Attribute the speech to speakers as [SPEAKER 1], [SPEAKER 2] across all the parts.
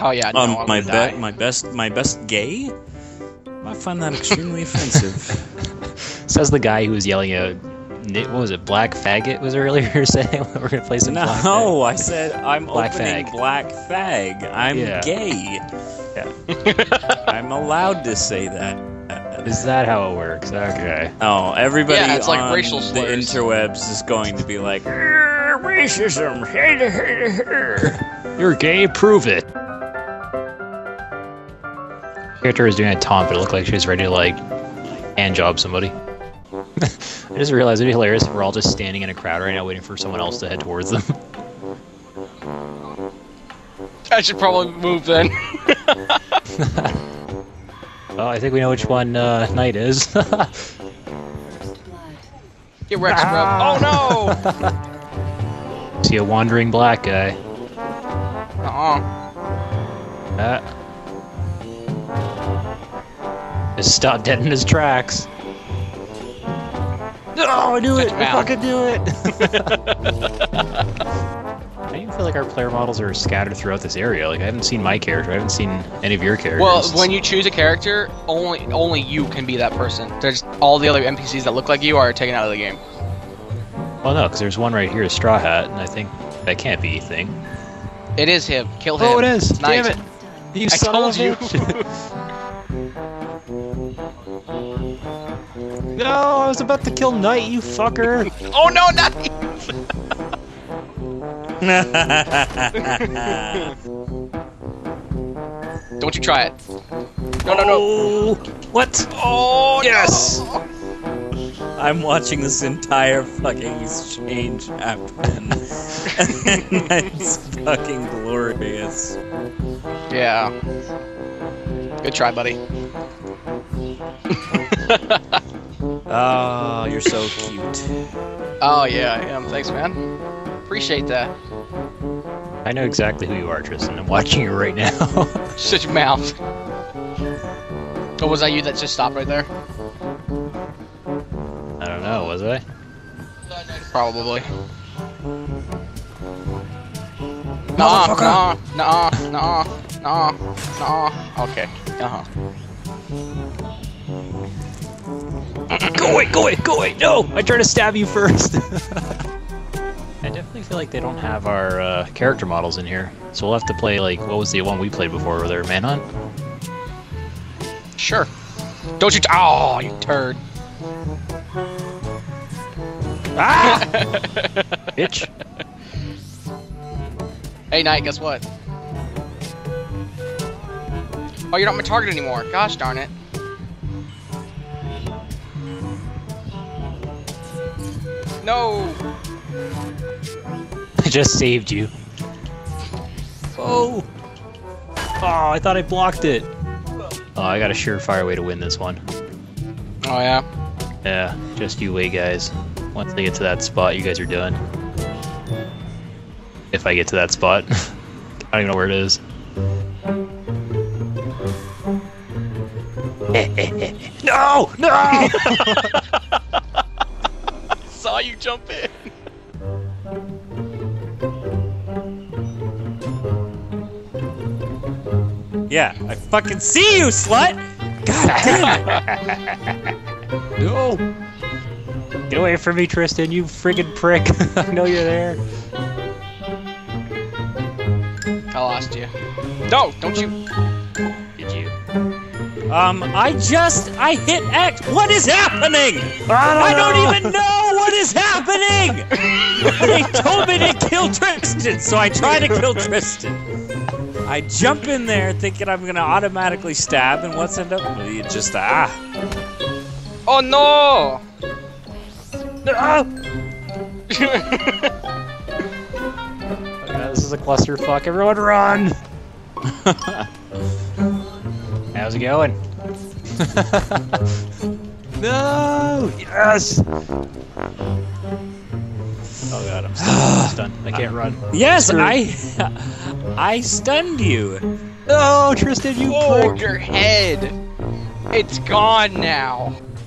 [SPEAKER 1] Oh yeah, no,
[SPEAKER 2] Um,
[SPEAKER 1] I'm
[SPEAKER 2] my
[SPEAKER 1] gonna
[SPEAKER 2] be-
[SPEAKER 1] die.
[SPEAKER 2] my best my best gay. I find that extremely offensive.
[SPEAKER 3] Says the guy who was yelling at. Ni- What was it? Black faggot was earlier saying we're gonna play some. Black Fag.
[SPEAKER 2] No, I said I'm
[SPEAKER 3] Black
[SPEAKER 2] opening
[SPEAKER 3] fag.
[SPEAKER 2] black fag. I'm
[SPEAKER 3] Yeah.
[SPEAKER 2] gay.
[SPEAKER 3] Yeah.
[SPEAKER 2] I'm allowed to say that.
[SPEAKER 3] Is that how it works? Okay.
[SPEAKER 2] Oh, everybody
[SPEAKER 1] Yeah, it's like
[SPEAKER 2] on
[SPEAKER 1] racial
[SPEAKER 2] the interwebs is going to be like,
[SPEAKER 3] Racism. You're gay. Prove it. Character was doing a taunt, but it looked like she was ready to like hand job somebody. I just realized it'd be hilarious if we're all just standing in a crowd right now, waiting for someone else to head towards them.
[SPEAKER 1] I should probably move then.
[SPEAKER 3] Oh, I think we know which one uh, Knight is.
[SPEAKER 1] Get Rex, bro. Oh no!
[SPEAKER 3] See a wandering black guy.
[SPEAKER 1] Uh-uh.
[SPEAKER 3] Uh, just stopped dead in his tracks. No, I knew it! I
[SPEAKER 1] mouth.
[SPEAKER 3] fucking knew it! I even feel like our player models are scattered throughout this area. Like I haven't seen my character. I haven't seen any of your characters.
[SPEAKER 1] Well, when you choose a character, only only you can be that person. There's all the other NPCs that look like you are taken out of the game.
[SPEAKER 3] well, no, because there's one right here, Straw Hat, and I think that can't be a thing.
[SPEAKER 1] It is him. Kill oh, him.
[SPEAKER 3] Oh, it is!
[SPEAKER 1] It's nice.
[SPEAKER 3] Damn it! You
[SPEAKER 1] I told you.
[SPEAKER 3] no, I was about to kill Knight, you fucker!
[SPEAKER 1] oh no, not Don't you try it. No, no, no.
[SPEAKER 3] Oh, what?
[SPEAKER 1] Oh,
[SPEAKER 3] Yes!
[SPEAKER 1] no.
[SPEAKER 2] I'm watching this entire fucking exchange happen. and it's fucking glorious.
[SPEAKER 1] Yeah. Good try, buddy.
[SPEAKER 2] Oh, you're so cute.
[SPEAKER 1] Oh, yeah, I am. Thanks, man. Appreciate that.
[SPEAKER 3] I know exactly who you are, Tristan. I'm watching you right now.
[SPEAKER 1] Shut your mouth. Oh, was that you that just stopped right there?
[SPEAKER 3] I don't know, was I?
[SPEAKER 1] Probably. Nah, nah, nah, nah, nah, nah. Okay. Uh huh.
[SPEAKER 3] Go away, go away, go away! No! I tried to stab you first! I definitely feel like they don't have our uh, character models in here. So we'll have to play, like, what was the one we played before? Were there Manhunt?
[SPEAKER 1] Sure. Don't you? T- oh, you turd.
[SPEAKER 3] Ah! Bitch.
[SPEAKER 1] Hey, Knight, guess what? Oh, you're not my target anymore. Gosh darn it. No.
[SPEAKER 3] I just saved you. Oh! Oh, I thought I blocked it. Oh, I got a surefire way to win this one.
[SPEAKER 1] Oh yeah.
[SPEAKER 3] Yeah, just you wait, guys. Once they get to that spot, you guys are done. If I get to that spot. I don't even know where it is. no! No!
[SPEAKER 1] Saw you jump in.
[SPEAKER 2] Yeah, I fucking see you, slut! God damn it!
[SPEAKER 3] no! Get away from me, Tristan, you friggin' prick. I know you're there.
[SPEAKER 1] I lost you. No, don't you.
[SPEAKER 3] Did you?
[SPEAKER 2] Um, I just, I hit X. What is happening? I don't even know what is happening! they told me to kill Tristan, so I try to kill Tristan. I jump in there thinking I'm gonna automatically stab, and what's end up? You just, ah.
[SPEAKER 1] Oh no!
[SPEAKER 2] Ah!
[SPEAKER 3] This is a clusterfuck. Everyone run! How's it going? no! Yes! God, I'm stunned. I'm stunned. I can't run.
[SPEAKER 2] Yes, I, I stunned you.
[SPEAKER 3] Oh, Tristan, you prick!
[SPEAKER 1] your head! It's gone now.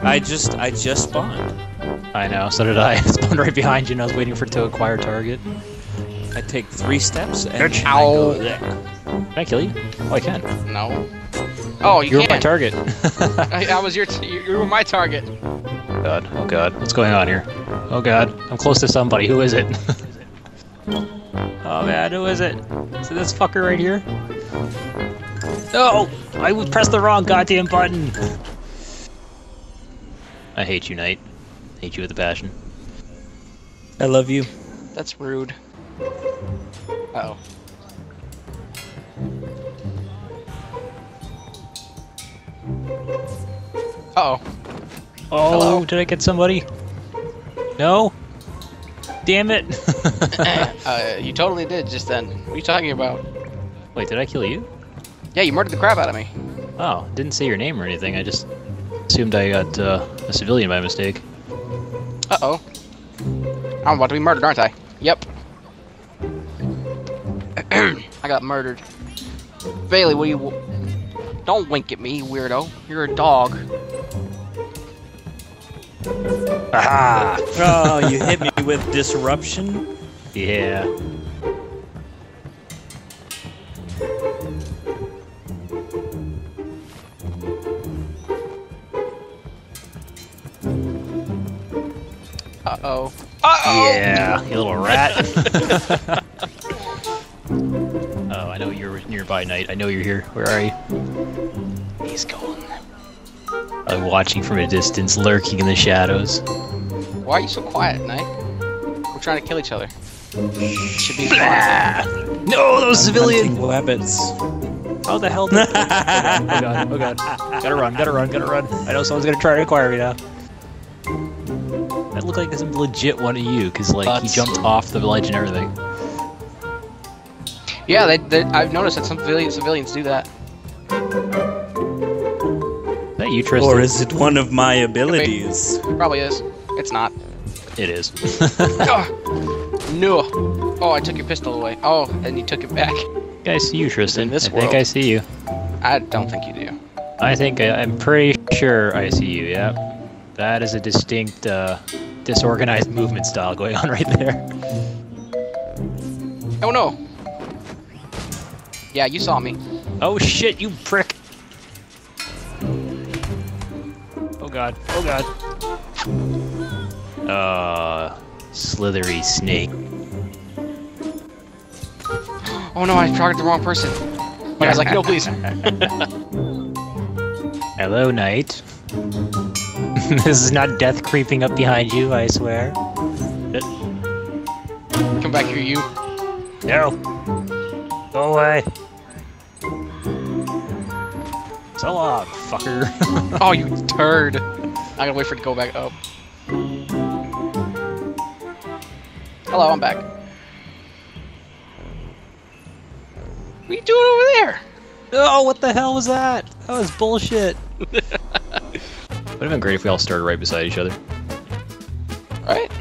[SPEAKER 2] I just I just spawned.
[SPEAKER 3] I know, so did I. I spawned right behind you and I was waiting for it to acquire target.
[SPEAKER 2] I take three steps and
[SPEAKER 3] Ouch.
[SPEAKER 2] I go
[SPEAKER 1] Ow.
[SPEAKER 2] there.
[SPEAKER 3] Can I kill you? Oh, I can.
[SPEAKER 1] No. Oh, you
[SPEAKER 3] You're my
[SPEAKER 1] can't.
[SPEAKER 3] target.
[SPEAKER 1] I, I was your. T- you you were my target.
[SPEAKER 3] god, oh god, what's going on here? Oh god, I'm close to somebody. Who is it? oh man, who is it? Is it this fucker right here? No! I pressed the wrong goddamn button! I hate you, Knight. hate you with a passion.
[SPEAKER 2] I love you.
[SPEAKER 1] That's rude. Uh oh. Uh oh.
[SPEAKER 3] Oh,
[SPEAKER 1] Hello?
[SPEAKER 3] did I get somebody? No? Damn it!
[SPEAKER 1] uh, you totally did just then. What are you talking about?
[SPEAKER 3] Wait, did I kill you?
[SPEAKER 1] Yeah, you murdered the crap out of me.
[SPEAKER 3] Oh, didn't say your name or anything. I just assumed I got uh, a civilian by mistake.
[SPEAKER 1] Uh oh. I'm about to be murdered, aren't I? Yep. I got murdered. Bailey, what do you. Don't wink at me, weirdo. You're a dog.
[SPEAKER 3] Aha!
[SPEAKER 2] Oh, you hit me with disruption.
[SPEAKER 3] Yeah.
[SPEAKER 1] Uh oh. Uh oh!
[SPEAKER 3] Yeah, you little rat. oh, I know you're nearby, Knight. I know you're here. Where are you?
[SPEAKER 1] He's going.
[SPEAKER 3] I'm watching from a distance, lurking in the shadows.
[SPEAKER 1] Why are you so quiet, Knight? We're trying to kill each other. Should be fine.
[SPEAKER 3] No, those civilian!
[SPEAKER 2] Hunting Rabbits.
[SPEAKER 3] How the hell did... oh god, oh god. Gotta run, gotta run, gotta run. I know someone's gonna try to acquire me now. That looked like some legit one of you, because like he jumped off the ledge and everything.
[SPEAKER 1] Yeah, they, they, I've noticed that some civilians, civilians do that.
[SPEAKER 3] You, Tristan?
[SPEAKER 2] Or is it one of my abilities?
[SPEAKER 1] Probably is. It's not.
[SPEAKER 3] It is.
[SPEAKER 1] Ugh. No. Oh, I took your pistol away. Oh, and you took it back.
[SPEAKER 3] I see you, Tristan.
[SPEAKER 1] In this
[SPEAKER 3] I think. I see you.
[SPEAKER 1] I don't think you do.
[SPEAKER 3] I think I, I'm pretty sure I see you. Yeah, that is a distinct, uh, disorganized movement style going on right there.
[SPEAKER 1] Oh no. Yeah, you saw me.
[SPEAKER 3] Oh shit, you prick! God! Oh god! Uh, slithery snake.
[SPEAKER 1] Oh no, I targeted the wrong person. I was like, no, please.
[SPEAKER 3] Hello, knight. this is not death creeping up behind you, I swear.
[SPEAKER 1] Come back here, you.
[SPEAKER 3] No. Go away. So long, fucker.
[SPEAKER 1] Oh, you turd. I gotta wait for it to go back up. Hello, I'm back. What are you doing over there?
[SPEAKER 3] oh, what the hell was that? That was bullshit. Would have been great if we all started right beside each other.
[SPEAKER 1] Alright.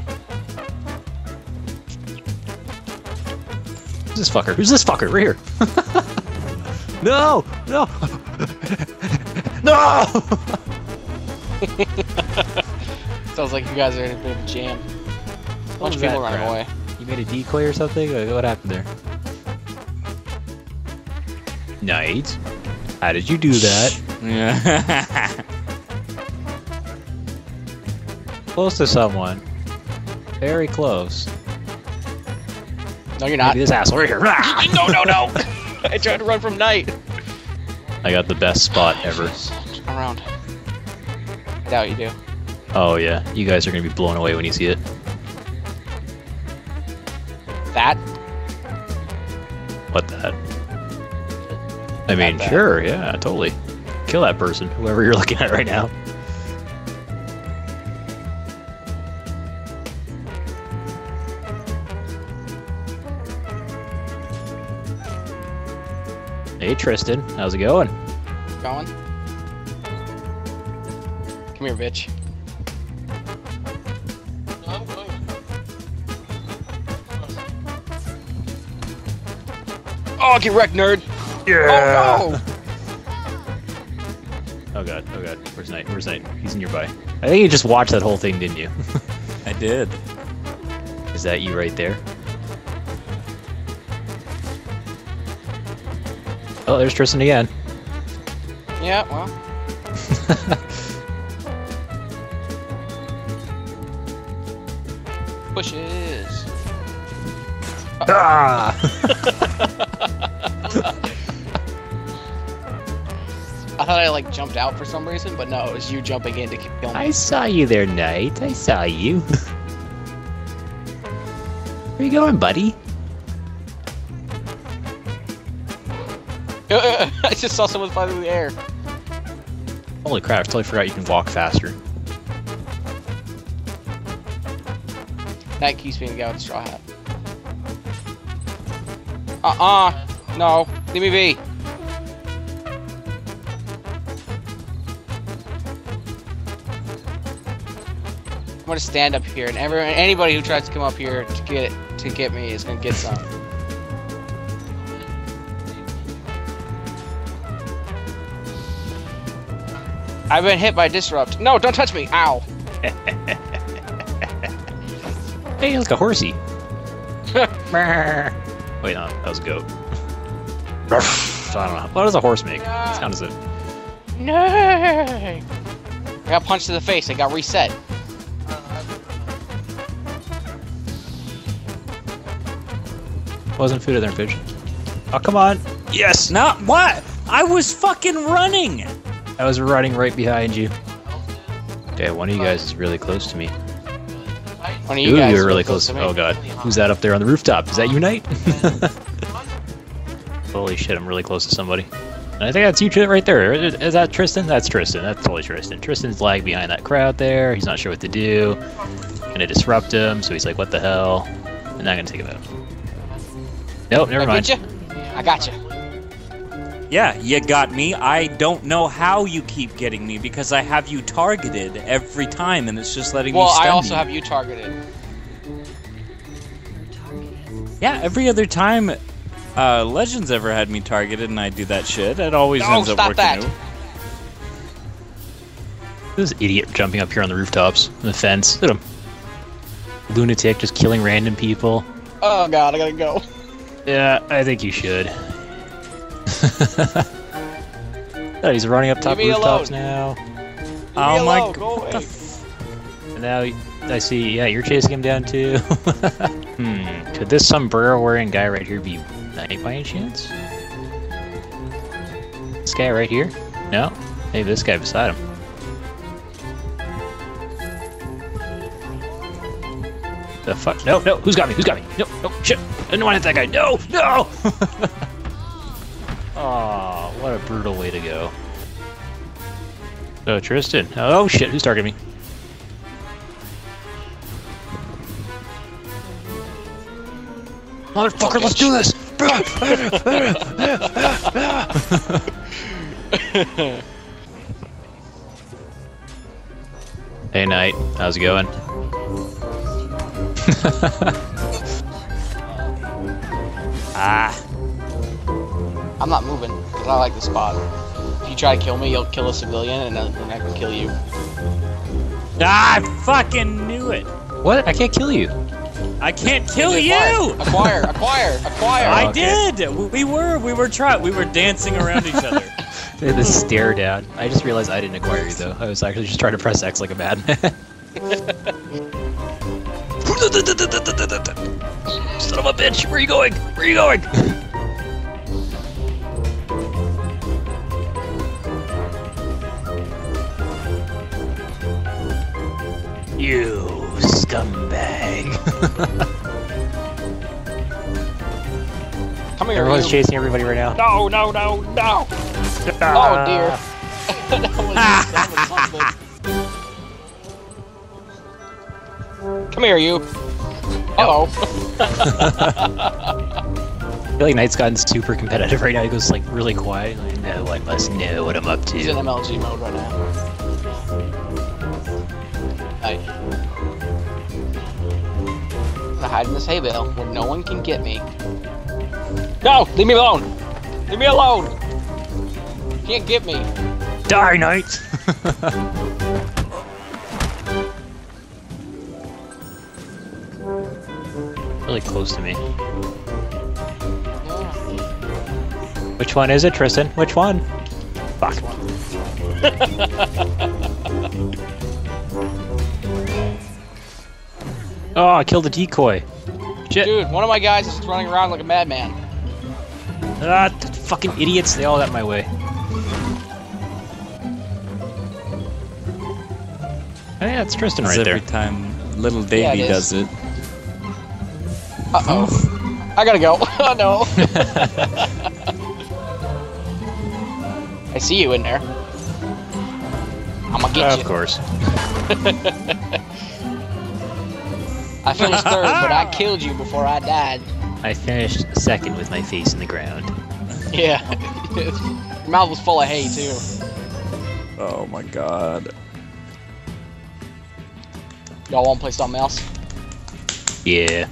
[SPEAKER 3] Who's this fucker? Who's this fucker? Right here. no! No! No!
[SPEAKER 1] Sounds like you guys are in a bit of a jam. A bunch of people
[SPEAKER 3] that
[SPEAKER 1] running away.
[SPEAKER 3] You made a decoy or something? Like, What happened there? Knight? How did you do that?
[SPEAKER 2] Yeah.
[SPEAKER 3] Close to someone. Very close.
[SPEAKER 1] No, you're not.
[SPEAKER 3] Maybe this asshole right here.
[SPEAKER 1] no, no, no! I tried to run from Knight.
[SPEAKER 3] I got the best spot ever.
[SPEAKER 1] Turn around. I doubt you do.
[SPEAKER 3] Oh yeah, you guys are gonna be blown away when you see it.
[SPEAKER 1] That?
[SPEAKER 3] What that? I mean,
[SPEAKER 1] bad.
[SPEAKER 3] sure, yeah, totally. Kill that person, whoever you're looking at right now. Hey Tristan, how's it going?
[SPEAKER 1] Going? Come here, bitch. Oh, get wrecked, nerd! Yeah! Oh no!
[SPEAKER 3] Oh god, oh god. Where's Knight? Where's Knight? He's nearby. I think you just watched that whole thing, didn't you?
[SPEAKER 2] I did.
[SPEAKER 3] Is that you right there? Oh, there's Tristan again.
[SPEAKER 1] Yeah, well. Pushes.
[SPEAKER 3] ah!
[SPEAKER 1] I thought I like jumped out for some reason, but no, it was you jumping in to kill me.
[SPEAKER 3] I saw you there, Knight. I saw you. Where you going, buddy?
[SPEAKER 1] I just saw someone fly through the air.
[SPEAKER 3] Holy crap, I totally forgot you can walk faster.
[SPEAKER 1] That keeps being the guy with the straw hat. Uh-uh. No. Leave me be. I'm gonna stand up here, and everyone, anybody who tries to come up here to get to get me is gonna get some. I've been hit by disrupt. No, don't touch me! Ow!
[SPEAKER 3] Hey, look, a horsey. Wait, no, that was a goat. I don't know. What does a horse make? What sound is it?
[SPEAKER 1] No! I got punched in the face. I got reset.
[SPEAKER 3] Wasn't food other than fish. Oh, come on. Yes!
[SPEAKER 2] Not what? I was fucking running.
[SPEAKER 3] I was running right behind you. Yeah, one of you guys is really close to me.
[SPEAKER 1] One of
[SPEAKER 3] Ooh,
[SPEAKER 1] you guys
[SPEAKER 3] you're really close.
[SPEAKER 1] to me.
[SPEAKER 3] Oh god. Who's that up there on the rooftop? Is that you, Knight? Holy shit, I'm really close to somebody. And I think that's you Tr- right there. Is is that Tristan? That's Tristan. That's totally Tristan. Tristan's lagged behind that crowd there. He's not sure what to do. Gonna disrupt him, so he's like, what the hell? And not gonna take him out. Nope, never
[SPEAKER 1] I
[SPEAKER 3] mind.
[SPEAKER 1] beat you? I got you.
[SPEAKER 2] Yeah, you got me. I don't know how you keep getting me because I have you targeted every time, and it's just letting
[SPEAKER 1] Well,
[SPEAKER 2] me stun
[SPEAKER 1] I also
[SPEAKER 2] you.
[SPEAKER 1] have you targeted.
[SPEAKER 2] Yeah, every other time uh, Legends ever had me targeted and I do that shit, it always
[SPEAKER 1] No,
[SPEAKER 2] ends up
[SPEAKER 1] stop
[SPEAKER 2] working
[SPEAKER 1] that.
[SPEAKER 2] out.
[SPEAKER 3] This idiot jumping up here on the rooftops, on the fence. Look at him. Lunatic just killing random people.
[SPEAKER 1] Oh god, I gotta go.
[SPEAKER 3] Yeah, I think you should. oh, he's running up top rooftops
[SPEAKER 1] alone.
[SPEAKER 3] now.
[SPEAKER 1] Leave
[SPEAKER 2] Oh my
[SPEAKER 1] alone,
[SPEAKER 2] g-
[SPEAKER 1] go
[SPEAKER 2] what the
[SPEAKER 1] away.
[SPEAKER 2] f-
[SPEAKER 3] And now I see, yeah, you're chasing him down too. hmm, could this sombrero wearing guy right here be Knight by any chance? This guy right here? No? Maybe this guy beside him. The fuck? No, no, who's got me? Who's got me? No, no, shit! I didn't want to hit that guy. No, no! oh, what a brutal way to go. So, Tristan. Oh shit, who's targeting me? Motherfucker, let's do this! hey, Knight. How's it going?
[SPEAKER 2] Ah,
[SPEAKER 1] I'm not moving, because I like the spot. If you try to kill me, you'll kill a civilian, and then then I can kill you.
[SPEAKER 2] ah, I fucking knew it.
[SPEAKER 3] What? I can't kill you.
[SPEAKER 2] I can't kill
[SPEAKER 1] Just
[SPEAKER 2] you.
[SPEAKER 1] Acquire, acquire, acquire.
[SPEAKER 3] Oh,
[SPEAKER 2] I
[SPEAKER 3] okay.
[SPEAKER 2] did. We were. We were trying. We were dancing around each other.
[SPEAKER 3] They had this stare down. I just realized I didn't acquire you though. I was actually just trying to press X like a madman. Son of a bitch! Where are you going? Where are you going? You scumbag!
[SPEAKER 1] Come here,
[SPEAKER 3] Everyone's
[SPEAKER 1] you.
[SPEAKER 3] chasing everybody right now.
[SPEAKER 1] No, no, no, no. Oh dear. that was, that was something. Come here, you. Uh oh.
[SPEAKER 3] I feel like Knight's gotten super competitive right now. He goes like really quiet. Like, no, I must know what I'm up to.
[SPEAKER 1] He's in. MLG mode right now. Hey. I'm gonna hide in this hay bale where no one can get me. No! Leave me alone! Leave me alone! Can't get me.
[SPEAKER 3] Die, knight! really close to me. Which one is it, Tristan? Which one? Fuck. oh, I killed a decoy. Shit.
[SPEAKER 1] Dude, one of my guys is running around like a madman.
[SPEAKER 3] Ah, th- fucking idiots, they all got my way. Yeah, it's Tristan
[SPEAKER 2] Because
[SPEAKER 3] right there.
[SPEAKER 2] every time little Davy
[SPEAKER 1] it
[SPEAKER 2] does it.
[SPEAKER 1] Uh oh. I gotta go. Oh no. I see you in there. I'm gonna get
[SPEAKER 3] of
[SPEAKER 1] you.
[SPEAKER 3] course.
[SPEAKER 1] I finished third, but I killed you before I died.
[SPEAKER 3] I finished second with my face in the ground.
[SPEAKER 1] Yeah. Your mouth was full of hay too.
[SPEAKER 2] Oh my god.
[SPEAKER 1] Y'all want to play something else?
[SPEAKER 3] Yeah.